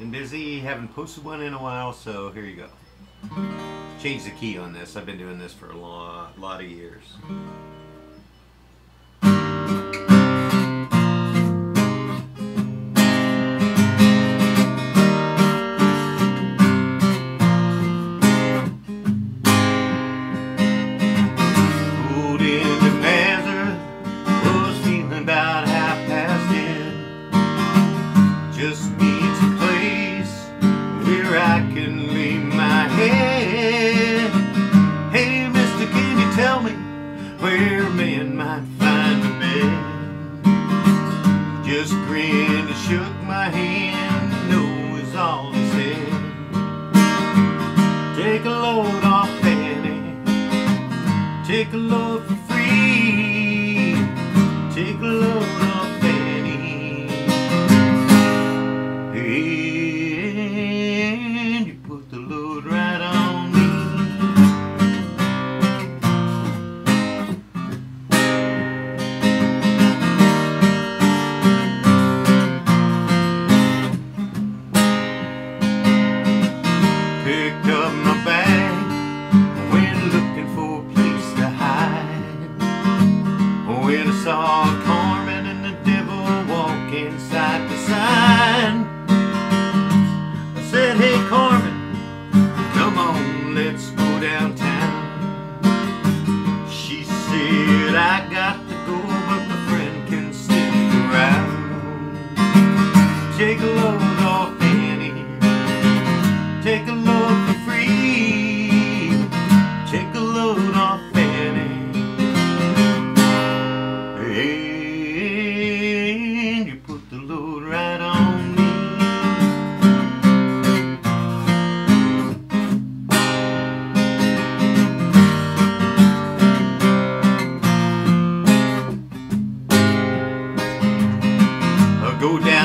Been busy, haven't posted one in a while, so here you go. Change the key on this. I've been doing this for a lot, lot of years. Where a man might find a bed? Just grinned and shook my hand, When I saw Carmen and the devil walking side by side, I said, Hey Carmen, come on, let's go downtown. She said, I got to go, but my friend can stick around. Take a load go down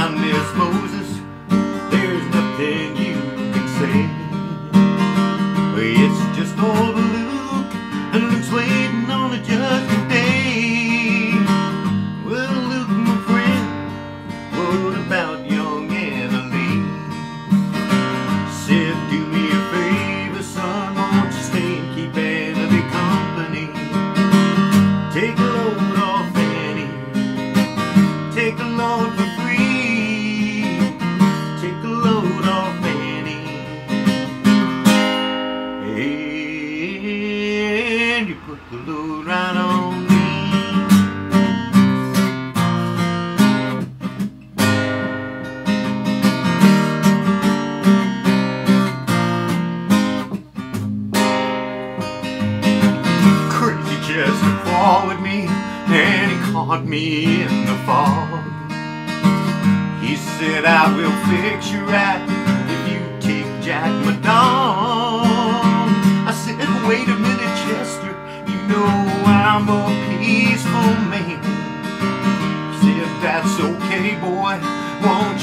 And you put the load right on me. Crazy Chester followed me and he caught me in the fog. He said, I will fix you right boy, won't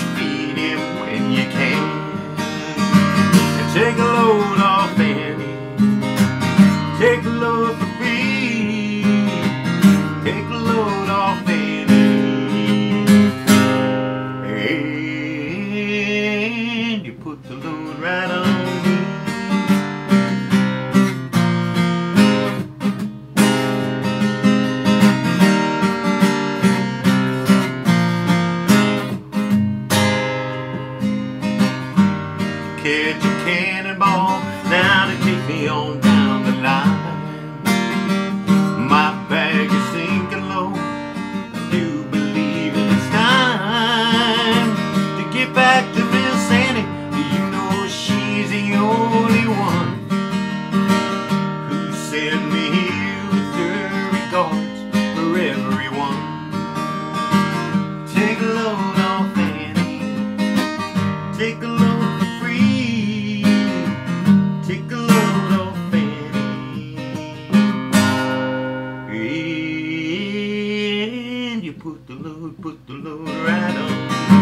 load, put the load right on.